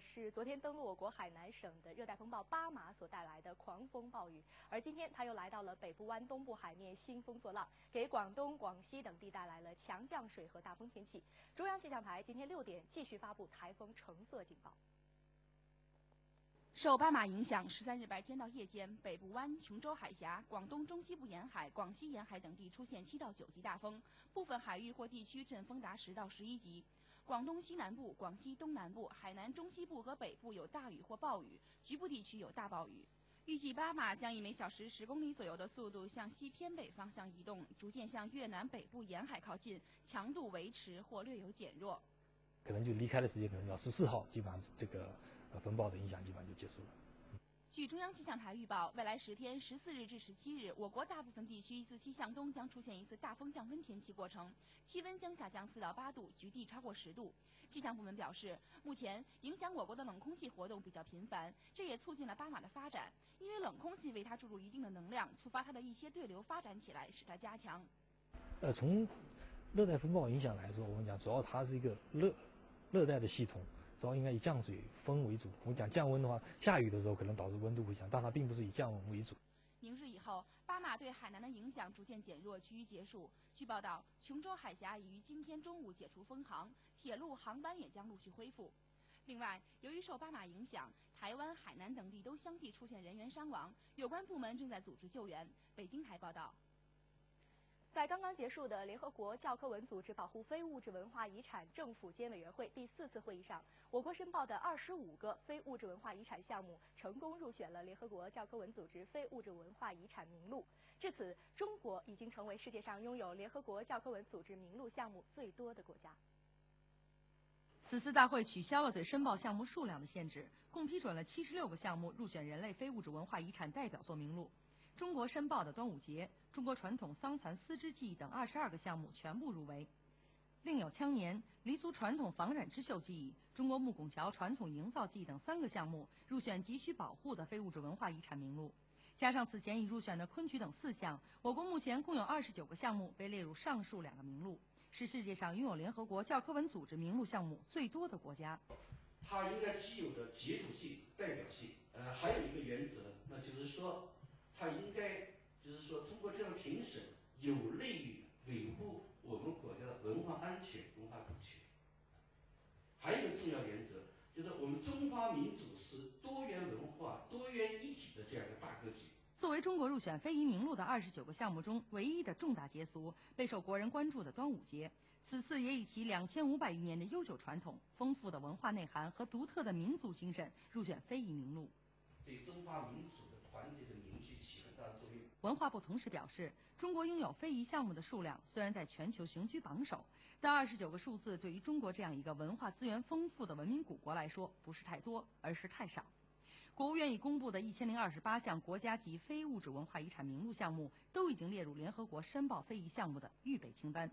是昨天登陆我国海南省的热带风暴巴马所带来的狂风暴雨，而今天它又来到了北部湾东部海面，兴风作浪，给广东、广西等地带来了强降水和大风天气。中央气象台今天六点继续发布台风橙色警报。受巴马影响，十三日白天到夜间，北部湾、琼州海峡、广东中西部沿海、广西沿海等地出现七到九级大风，部分海域或地区阵风达十到十一级。广东西南部、广西东南部、海南中西部和北部有大雨或暴雨，局部地区有大暴雨。预计巴马将以每小时十公里左右的速度向西偏北方向移动，逐渐向越南北部沿海靠近，强度维持或略有减弱。可能就离开的时间可能要十四号，基本上这个风暴的影响基本上就结束了。据中央气象台预报，未来十天（十四日至十七日），我国大部分地区自西向东将出现一次大风降温天气过程，气温将下降四到八度，局地超过十度。气象部门表示，目前影响我国的冷空气活动比较频繁，这也促进了巴马的发展，因为冷空气为它注入一定的能量，触发它的一些对流发展起来，使它加强。呃，从热带风暴影响来说，我们讲主要它是一个热热带的系统。主要应该以降水风为主。我讲降温的话，下雨的时候可能导致温度会降，但它并不是以降温为主。明日以后，巴马对海南的影响逐渐减弱，趋于结束。据报道，琼州海峡已于今天中午解除封航，铁路航班也将陆续恢复。另外，由于受巴马影响，台湾、海南等地都相继出现人员伤亡，有关部门正在组织救援。北京台报道。在刚刚结束的联合国教科文组织保护非物质文化遗产政府间委员会第四次会议上，我国申报的二十五个非物质文化遗产项目成功入选了联合国教科文组织非物质文化遗产名录。至此，中国已经成为世界上拥有联合国教科文组织名录项目最多的国家。此次大会取消了对申报项目数量的限制，共批准了七十六个项目入选人类非物质文化遗产代表作名录。中国申报的端午节、中国传统桑蚕丝织技艺等二十二个项目全部入围，另有羌年、黎族传统纺染织绣技艺、中国木拱桥传统营造技艺等三个项目入选急需保护的非物质文化遗产名录。加上此前已入选的昆曲等四项，我国目前共有二十九个项目被列入上述两个名录，是世界上拥有联合国教科文组织名录项目最多的国家。它应该具有的基础性、代表性。呃，还有一个原则，那就是说。它应该就是说，通过这样评审，有利于维护我们国家的文化安全、文化主权。还有一个重要原则，就是我们中华民族是多元文化、多元一体的这样一个大格局。作为中国入选非遗名录的二十九个项目中唯一的重大节俗，备受国人关注的端午节，此次也以其两千五百余年的悠久传统、丰富的文化内涵和独特的民族精神入选非遗名录。对中华民族的团结的凝聚起很大的作用。文化部同时表示，中国拥有非遗项目的数量虽然在全球雄居榜首，但二十九个数字对于中国这样一个文化资源丰富的文明古国来说，不是太多，而是太少。国务院已公布的一千零二十八项国家级非物质文化遗产名录项目，都已经列入联合国申报非遗项目的预备清单。